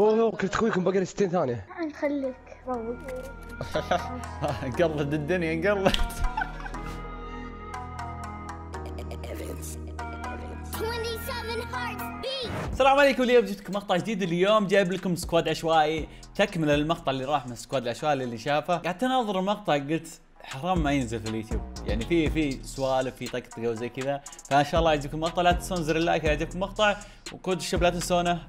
أوه أوه كنت أخويكم باقي لي 60 ثانية. نخليك روق انقلت الدنيا انقلت 27 hearts beat السلام عليكم اليوم جبتكم مقطع جديد. اليوم جايب لكم squad عشوائي. تكمل المقطع اللي راح من ال squad العشوائي اللي شافه. قعدت اناظر المقطع قلت حرام ما ينزل في اليوتيوب. يعني في في سوالف في طقطقة وزي كذا. فإن شاء الله يعجبكم المقطع. لا تنسون زر ال like اذا عجبكم المقطع. وكود ال shop لا تنسونه.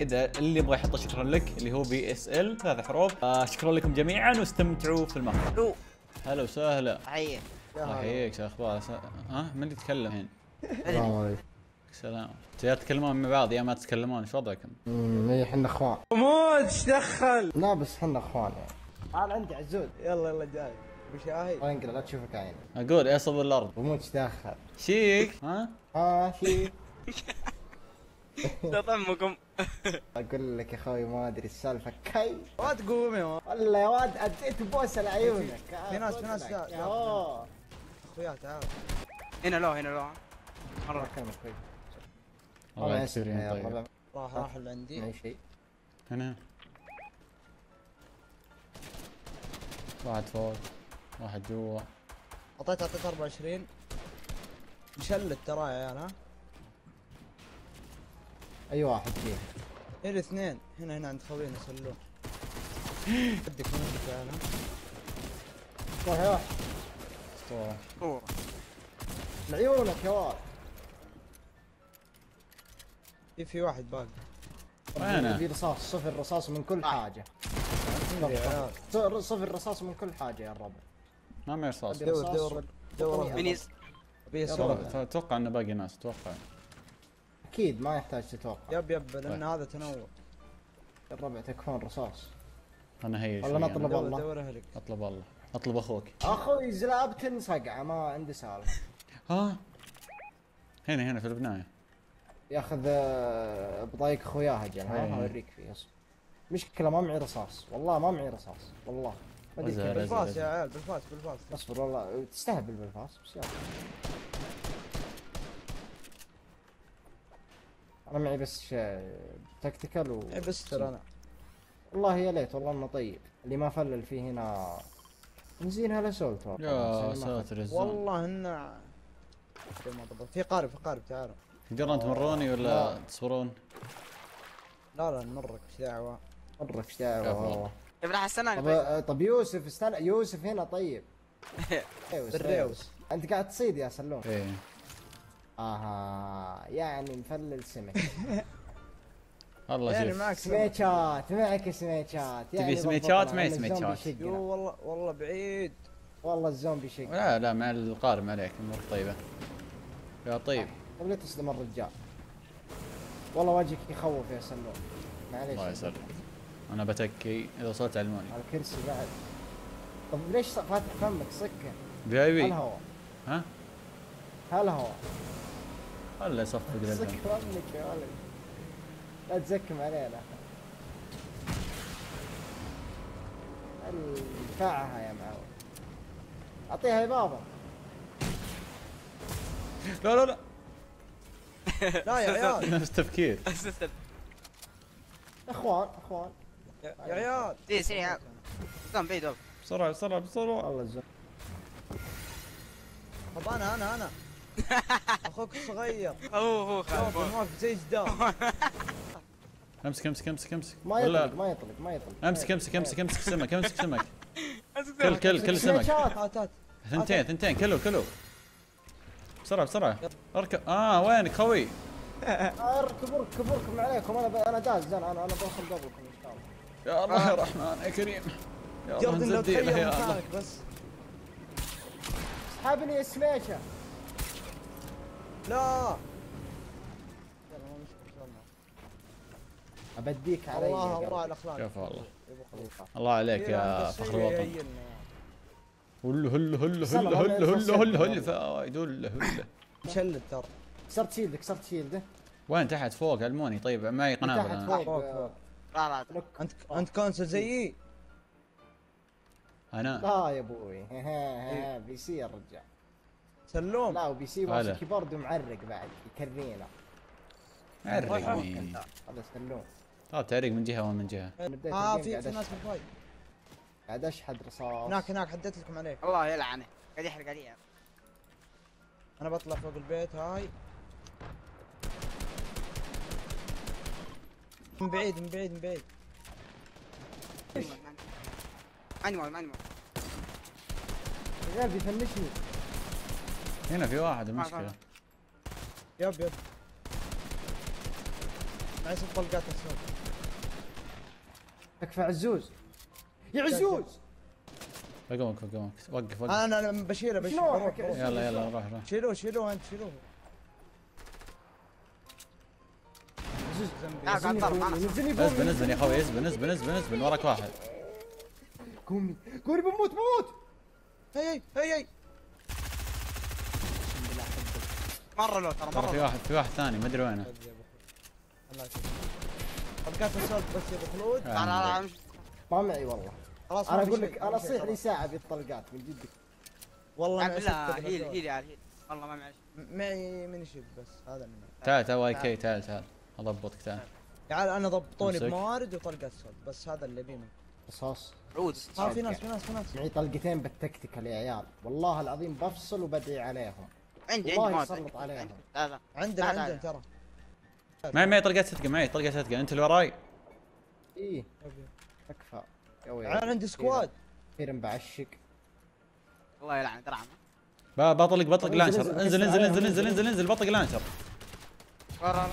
إذا اللي يبغى يحطه شكرا لك اللي هو PSL ثلاث حروف آه شكرا لكم جميعا واستمتعوا في المقطع هلا وسهلا. الله يحييك شو أخبارك ها؟ من اللي يتكلم؟ الحين السلام عليكم. سلام يا تتكلمون مع بعض يا ما تتكلمون إيش وضعكم؟ امم اي إحنا إخوان. موت إيش دخل؟ لا بس إحنا إخوان يعني. أنا عندي عزوز يلا يلا جاي. بشاهي الله ينقل لا تشوفك عين أقول إيه صب الأرض. وموت إيش داخل شيك ها؟ ها شي تطمكم أقول لك يا أخوي ما أدري السالفة. كي؟ ما تقوم يا. والله يا واد اديت بوسه لعيونك في ناس- في ناس لا- أخويا تعال. هنا لو هنا لو. مرة. كلمه أخوي الله يسلمك يا طيب. رب. راح راح اللي عندي ما في شيء هنا. واحد فوق واحد جوا. اعطيت أعطيت 24 مشلت ترى يا عيال ها؟ اي واحد فيه هنا الاثنين؟ هنا هنا عند خوينا من عندك يا عيال ها روح يا واحد. اسطوره لعيونك يا واد في في واحد باقي. وينه؟ في رصاص صفر رصاص من كل حاجة. يا عيال. صفر- رصاص من كل حاجة يا الربع. ما معي رصاص؟ دور دور دور. من أتوقع إنه باقي ناس أتوقع. أكيد ما يحتاج تتوقع. يب يب لأن هذا تنوع. الربع تكفون رصاص. أنا هي والله شوي نطلب أنا. دور أهلك. أطلب الله. أطلب أخوك. أخوي زلابتن صقعه ما عندي سالفة. ها؟ هنا هنا في البناية. ياخذ آه، بضايق اخوياه أجل إيه. ها اوريك فيه اصبر مشكلة ما معي رصاص. والله ما معي رصاص والله. بالفاس يا عيال بالفاس بالفاس. أصبر والله تستهبل بالفاس بس يلا. أنا معي بس tactical و اي بس ترى أنا. والله يا ليت والله إنه طيب. اللي ما فلل فيه هنا. نزينها لسولت يا ساتر والله انه في قارب في قارب تعالوا تقدرون تمروني ولا لا. تصورون؟ لا لا نمرك إيش دعوة. مرة إيش. طيب راح استناني طب طيب طب يوسف استنى. يوسف هنا طيب. ريوس بالريوس. أنت قاعد تصيد يا سلوم إيه. آها يعني مفلل سمك. الله يعني شوف. معك سميتشات معك سميتشات. تبي يعني معي أنا الزومبي سميتشات. يو يشقنا. والله والله بعيد. والله الزومبي يشق لا لا مع القارب عليك امور طيبة. يا طيب. طب ليه تصدم الرجال. والله وجهك يخوف يا سلوم معليش. الله يسلمك. أنا بتكي إذا وصلت علموني. على الكرسي بعد. طب ليش فاتح فمك؟ سكة. في اي بي هالهوا ها هالهوا ولا يصفق سك للفم فمك يا ولد. لا تزكم علينا. الفعها يا معود. أعطيها يا بابا لا لا لا. لا يا عيال. نفس التفكير. إخوان إخوان. يا يا عيال. إيه سريع قام بعيد. والله بسرعة بسرعة بسرعة. والله الزوم طب أنا أنا أنا. أخوك الصغير هو هو خالد واقف زي جدار امسك امسك امسك امسك ما يطلق ما يطلق ما يطلق امسك امسك امسك امسك سمك امسك سمك كل كل كل سمك ثنتين ثنتين كله كله بسرعة بسرعة اركب آه وينك خوي اركب اركب اركب عليكم أنا. أنا داز أنا أنا بوصل قبلكم ان شاء الله يا الله يا رحمن يا كريم يا الله نزل ديله يا الله بس اسحبني يا سميشه لا. يلا شاء الله. أبديك علي الله الله. على الأخلاق. كفو الله. الله. الله عليك يا فخر الوطن. هل هل هل هل هل هل هل هل. فايد هل هل. مشلت ترى. كسرت shield ه كسرت shield ه وين تحت؟ فوق علموني. طيب معي قنابل تحت. فوق. فوق،. لا لا. أنت أنت console زيي؟ أنا. لا يا أبوي. PC يا الرجال سلوم. لا و PC. ماسك keyboard ومعرق بعد يكرينا عرقني هذا سلوم. طاب تعريق من جهة ومن جهة. آه في ناس أش- بالفاي قاعد اشحد رصاص. هناك هناك حديت لكم عليه. الله يلعنه. قاعد يحرق علي. أنا بطلع فوق البيت هاي. من بعيد من بعيد من بعيد. ماني مول الرجال بيفنشني هنا في واحد ما المشكلة فاهم. يب يب. معي ست طلقات الصوت تكفى عزوز. يا عزوز! بقومك بقومك وقف وقف. أنا أنا بشيله بشيله. يلا يلا روح روح. شيلوه شيلوه أنت شيلوه. نزلني فوق اسبن يا أخوي اسبن اسبن اسبن اسبن وراك واحد. قومي قولي بموت بموت. هي هي هي هي مرة لو ترى ترى في مره واحد في واحد ثاني ما أدري وينه. الله يسلمك طلقات الصوت بس يا أبو خلود. لا لا لا مش ما معي والله. خلاص أنا أقول لك أنا أصيح لي. ساعة بالطلقات من جد. والله الله ستة هيل. هيل يا هيل. والله ما معي. معي ميني شيب بس هذا اللي تعال تعال واي كي تعال. تعال أضبطك تعال. تعال أنا ضبطوني. بموارد وطلقات صوت بس هذا اللي بينا رصاص عود. ها في ناس في ناس في ناس. معي طلقتين بالتكتيكال يا عيال. والله العظيم بفصل وبدعي عليهم. عندي عندي موت يسلط عليهم. لا لا. عندنا عندنا. ترى. معي معي طلقات ستقة معي طلقات ستقة أنت اللي وراي. إيه. تكفى قوي أنا عندي سكواد. كثير بعشق الله يلعن درعم ب- بطلق بطلق لانشر. انزل، انزل انزل عليهم، انزل انزل. انزل. انزل انزل بطلق لانشر ورا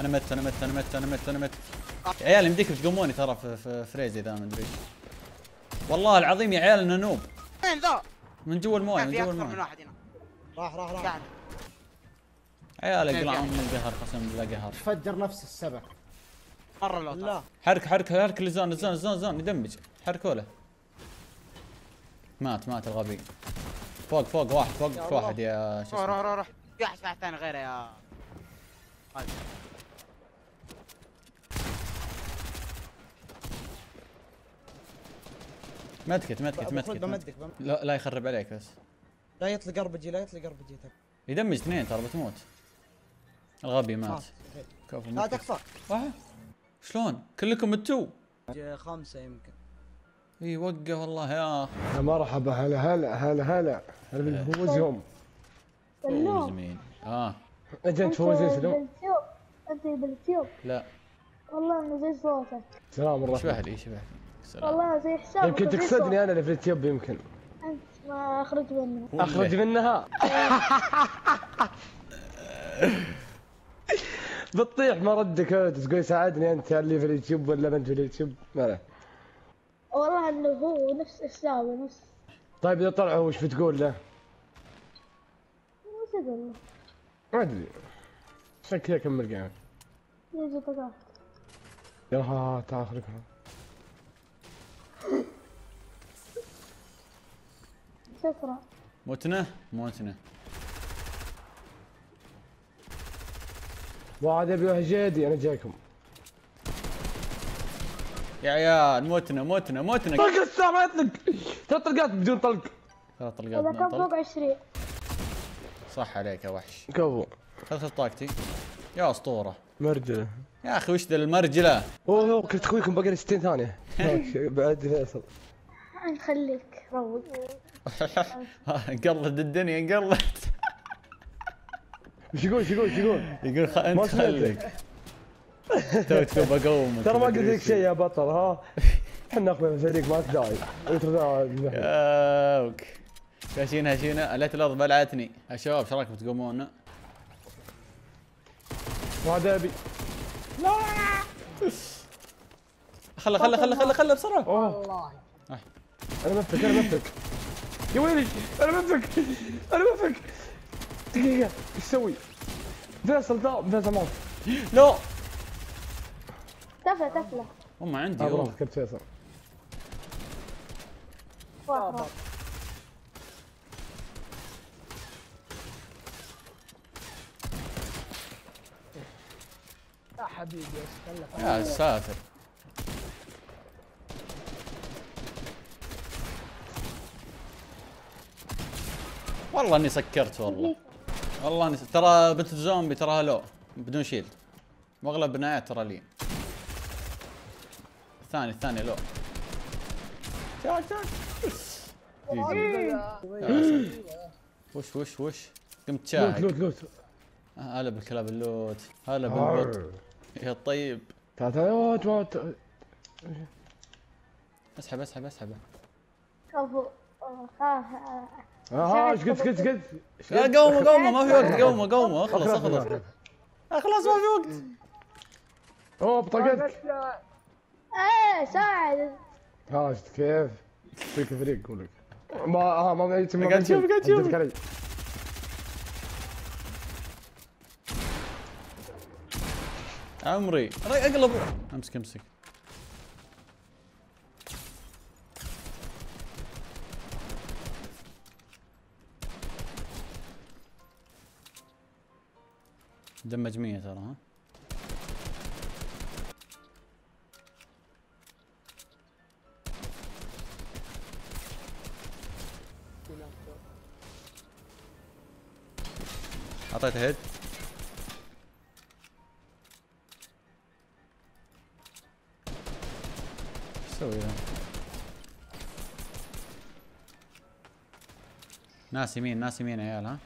أنا مت أنا مت أنا مت أنا مت عيال يمديكم تقوموني ترى في, في فريزي ذا ما أدري. إيش والله العظيم يا عيال إنه نوب. وين ذا؟ من جوا الموية من جوا أكثر من المويه واحد هنا. راح راح راح. عيال اقلعهم يعني؟ من القهر قسم بالله قهر. فجر نفس السبك مرة لو لا. حرك حرك حرك الزون الزون الزون الزون يدمج. حركوا له. مات مات الغبي. فوق فوق واحد فوق يا. واحد يا شو روح اسمه. روح روح. روح في واحد ثاني غيره يا مدكت مدكت مدكت. بمدك بم- لا لا يخرب عليك بس. لا يطلق اربجي لا يطلق اربجي يدمج اثنين ترى بتموت. الغبي مات. كفو لا. تكفى واحد شلون؟ كلكم متوا جي خمسة يمكن. إي وقف والله يا. اخ يا مرحبا هلا هلا هلا هلا. هلا بالفوز يوم؟ فوز مين؟ آه. شنو؟ بالتيوب. أنت بالتيوب. لا. والله إنه زي صوتك. سلام شبه الرحمة لي شبه لي. سلام والله زي حسابك يمكن تقصدني. أنا اللي في اليوتيوب يمكن. أنت ما أخرج منه أخرج منها؟ بتطيح ما ردك تقول ساعدني أنت اللي في اليوتيوب ولا ما أنت في اليوتيوب؟ ما له. والله إنه هو نفس حسابي نفس. طيب إذا طلع هو وش بتقول له؟ وش أقول له ما أدري. عشان كذا كمل قاعد يجي طقاف يلا تعال شكرا. متنا موتنا. واحد يبي جيدي أنا جايكم يا عيال موتنا موتنا موتنا. طلق الساعة ما يطلق. ثلاث طلقات بدون طلق. ثلاث طلقات إذا كان. فوق عشرين. صح عليك يا وحش. كفو. خذ خذ طاقتي. يا أسطورة. مرجلة. يا أخي وش ذا المرجلة؟ أوه أوه، كنت أخويكم باقي لي 60 ثانية. بعد فيصل. نخليك روق. انقلت الدنيا انقلت إيش يقول إيش يقول إيش يقول؟ يقول. أنت ما. خليك. تو تكون بقومك ترى ما قلت لك شيء يا بطل ها؟ إحنا اخويا في الفريق ما داعي انت ذا- ياوك هشينا هشينا. الات الأرض بلعتني. يا شباب إيش رايكم تقومون؟ وهذا أبي. خله خله خله خله خله بسرعة. والله. أنا بفك أنا بفك يا ويلي أنا بفك أنا بفك دقيقة إيش أسوي؟ فيصل ذا فيصل موت لا. تفلة تفلة. هم عندي والله كنت فيصل يا حبيبي يا ساتر. والله اني سكرت والله. والله اني. ترى بنت الزومبي تراها لو بدون شيلد واغلب بنايات ترى لي. الثاني الثاني لو. تعال تعال. وش وش وش؟ قمت لوت شاهق لوت. لوت هلا بالكلاب اللوت. هلا بالبط. يا طيب. تعال تعال لوت لوت اسحب اسحب اسحب. كفو آه، آه، ها إيش قلت قلت قلت يا قلت؟ قومه قومه ما في وقت قومه قومه اخلص خلاص، اخلص خلاص. اخلص ما في وقت. أوه بطاقتك. إيه ساعد ها شفت كيف؟ فيك فريق أقول لك. ما ها ما ما قاعد أشوف، قاعد علي. عمري. ري- أقلب. أمسك أمسك. دمج 100 ترى ها؟ أعطيته هيد. أسوي ذا؟ ناس يمين ناس يمين يا عيال ها؟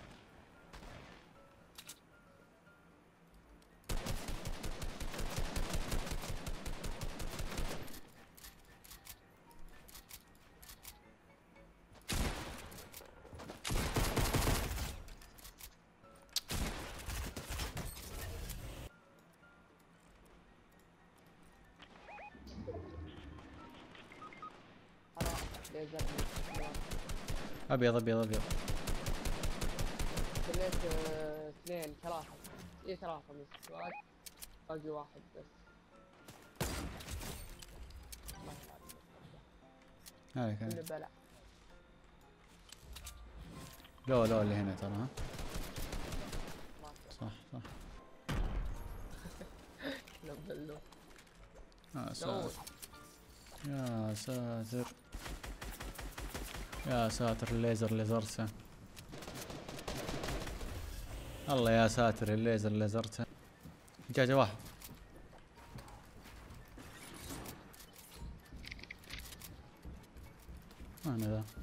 أبيض أبيض أبيض. خليت آه، اثنين ثلاثة. اي ثلاثة من السكواد باقي واحد بس. كله كان بلع لو لو اللي هنا ترى ها؟ صح صح. كله بلو. يا ساتر. يا ساتر الليزر اللي زرته. الله يا ساتر الليزر اللي زرته. جا واحد. أنا ذا.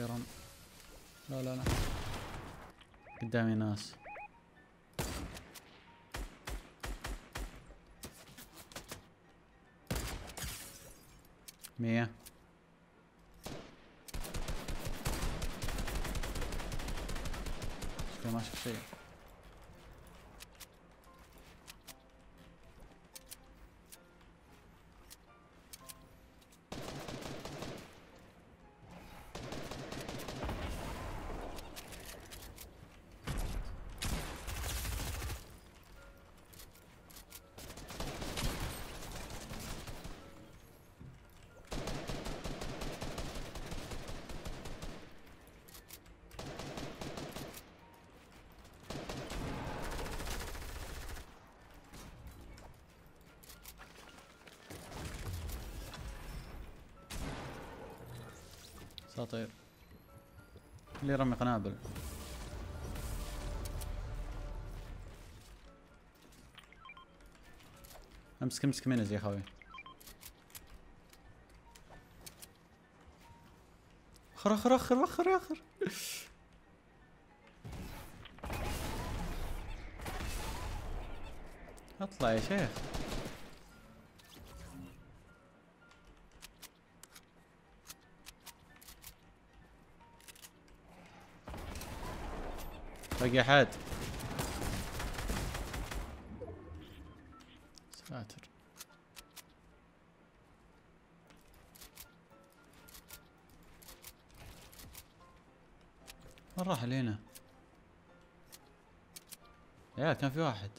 خيرا لا لا لا. قدامي ناس. مية. ما شفت شيء. اساطير اللي رمي قنابل امسك امسك منز يا أخوي. اخر اخر اخر اخر أخر. أطلع يا شيخ. باقي احد ساتر. وين راح اللي هنا؟ يا كان في واحد.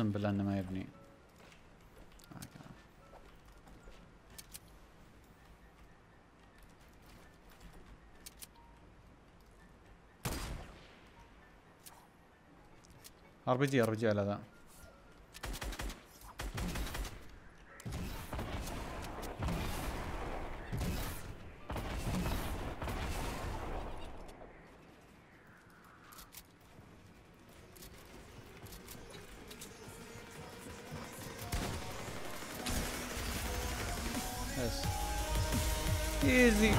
اقسم بالله انه ما يبني ار بي جي ار بي جي على ذا بس ايزي